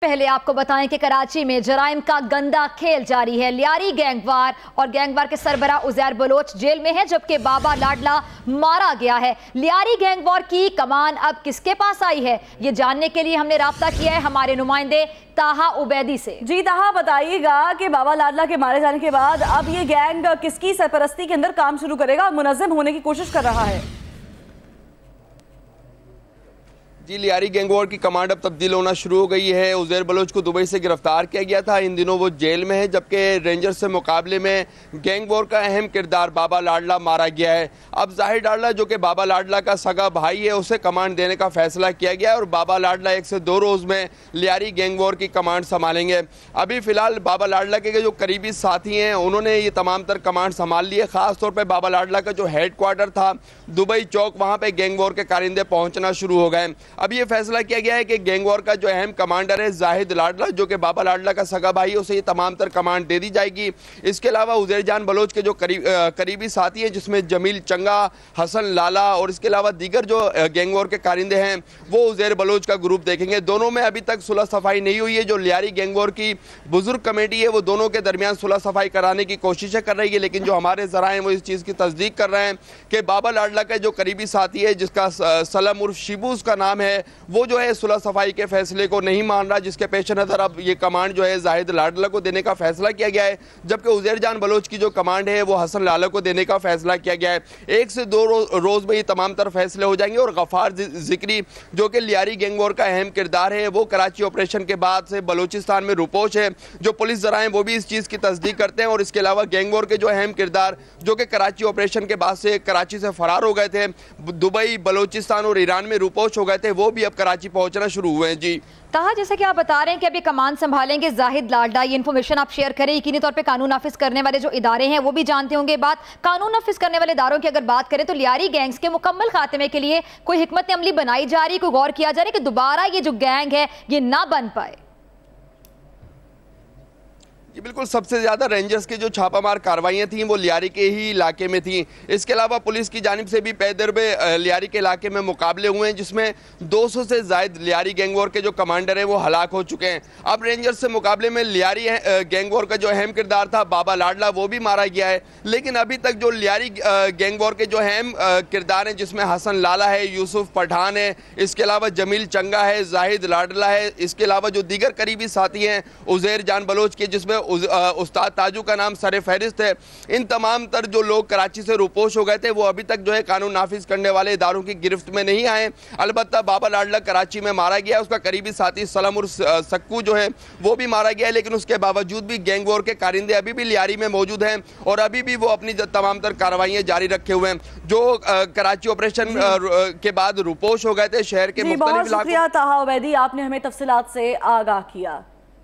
پہلے آپ کو بتائیں کہ کراچی میں جرائم کا گندہ کھیل جاری ہے۔ لیاری گینگوار اور گینگوار کے سربراہ عزیر بلوچ جیل میں ہے جبکہ بابا لاڈلا مارا گیا ہے۔ لیاری گینگوار کی کمان اب کس کے پاس آئی ہے؟ یہ جاننے کے لیے ہم نے رابطہ کیا ہے ہمارے نمائندے تاہا عبیدی سے۔ جی تاہا بتائیے گا کہ بابا لاڈلا کے مارے جانے کے بعد اب یہ گینگ کس کی سرپرستی کے اندر کام شروع کرے گا منظم ہونے کی کوشش کر رہا ہے؟ جی لیاری گینگوار کی کمانڈ اب تبدیل ہونا شروع ہو گئی ہے۔ عزیر بلوچ کو دبئی سے گرفتار کیا گیا تھا۔ ان دنوں وہ جیل میں ہے جبکہ رینجر سے مقابلے میں گینگ وار کا اہم کردار بابا لاڈلا مارا گیا ہے۔ اب ظاہر لاڈلا جو کہ بابا لاڈلا کا سگا بھائی ہے، اسے کمانڈ دینے کا فیصلہ کیا گیا ہے اور بابا لاڈلا ایک سے دو روز میں لیاری گینگ وار کی کمانڈ سنبھالیں گے۔ ابھی فی الحال بابا لاڈلا کے جو قریبی ساتھی ہیں، انہوں نے یہ تمام تر کمانڈ سنبھال لی ہے خاص طور پہ بابا لاڈلا کا جو ہیڈ کوارٹر تھا، دبئی چوک، وہاں پہ گینگ وار کے کارندے پہنچنا شروع ہو گئے۔ اب یہ فیصلہ کیا گیا ہے کہ گینگ وار کا جو اہم کمانڈر ہے زاہد لاڈلا، جو کہ بابا لاڈلا کا سگا بھائی، اسے یہ تمام تر کمانڈ دے دی جائے گی۔ اس کے علاوہ عزیر جان بلوچ کے جو قریبی ساتھی ہیں، جس میں جمیل چنگا، حسن لالا اور اس کے علاوہ دیگر جو گینگ وار کے کارندے ہیں، وہ عزیر بلوچ کا گروپ دیکھیں گے۔ دونوں میں ابھی تک صلح صفائی نہیں ہوئی ہے۔ جو لیاری گینگ وار کی بزرگ کمیٹی ہے، وہ دونوں کے درمیان صلح صفائی کرانے کی کوششیں کر رہی ہے۔ لیکن جو ہمارے ذرائع ہیں، وہ اس چیز کی تصدیق کر رہے ہیں کہ بابا لاڈلا کا جو قریبی ساتھی ہے، جس کا سلم عرف شیبوز کا نام ہے ہے، وہ جو ہے صلح صفائی کے فیصلے کو نہیں مان رہا، جس کے پیش نظر اب یہ کمانڈ جو ہے زاہد لاڈلہ کو دینے کا فیصلہ کیا گیا ہے، جبکہ عزیر جان بلوچ کی جو کمانڈ ہے، وہ حسن لالہ کو دینے کا فیصلہ کیا گیا ہے۔ ایک سے دو روز میں یہ تمام تر فیصلے ہو جائیں گے اور غفار ذکری جو کہ لیاری گینگ وار کا اہم کردار ہے، وہ کراچی آپریشن کے بعد سے بلوچستان میں روپوش ہے۔ جو پولیس ذرائع وہ بھی اس چیز کی تصدیق کرتے ہیں اور اس کے علاوہ گینگ وار کے جو اہم کردار، جو کہ کراچی آپریشن کے بعد سے کراچی سے فرار ہو گئے تھے، دبئی، بلوچستان اور ایران میں روپوش ہو گئے تھے۔ وہ بھی اب کراچی پہنچنا شروع ہوئے ہیں۔ جی۔ تاہا جیسے کہ آپ بتا رہے ہیں کہ ابھی کمان سنبھالیں گے زاہد لاڈا، یہ انفارمیشن آپ شیئر کریں، یقینی طور پہ قانون نافذ کرنے والے جو ادارے ہیں وہ بھی جانتے ہوں گے بات۔ قانون نافذ کرنے والے اداروں کی اگر بات کریں تو لیاری گینگز کے مکمل خاتمے کے لیے کوئی حکمت عملی بنائی جا رہی، کوئی غور کیا جا رہا ہے کہ دوبارہ یہ جو گینگ ہے یہ نہ بن پائے۔ یہ بالکل، سب سے زیادہ رینجرز کے جو چھاپا مار کاروائیاں تھیں، وہ لیاری کے ہی علاقے میں تھیں۔ اس کے علاوہ پولیس کی جانب سے بھی پیدر میں لیاری کے علاقے میں مقابلے ہوئے ہیں، جس میں دو سو سے زائد لیاری گینگ وار کے جو کمانڈر ہیں، وہ ہلاک ہو چکے ہیں۔ اب رینجرز سے مقابلے میں لیاری گینگ وار کا جو اہم کردار تھا، بابا لاڈلا، وہ بھی مارا گیا ہے۔ لیکن ابھی تک جو لیاری گینگ وار کے جو اہم کردار ہیں، جس میں حسن لالا ہے، یوسف پٹھان ہے اس کے علاوہ جمیل چنگا ہے، زاہد لاڈلا ہے، اس کے علاوہ جو دیگر قریبی ساتھی ہیں، عزیر جان بلوچ کے، جس میں استاد تاجو کا نام سر فہرست ہے۔ ان تمام تر جو لوگ کراچی سے روپوش ہو گئے تھے وہ ابھی تک جو ہے قانون نافذ کرنے والے اداروں کی گرفت میں نہیں آئے۔ البتہ بابا لاڈلا کراچی میں مارا گیا اس کا قریبی ساتھی سلم اور سکو جو ہے وہ بھی مارا گیا لیکن اس کے باوجود بھی گینگ وار کے کارندے ابھی بھی لیاری میں موجود ہیں اور ابھی بھی وہ اپنی تمام تر کاروائیاں جاری رکھے ہوئے ہیں۔ جو کراچی آپریشن کے بعد روپوش ہو گئے تھے شہر کے جی، مختلف بہت شکریہ تاہا عبیدی آپ نے ہمیں تفصیلات سے آگاہ کیا۔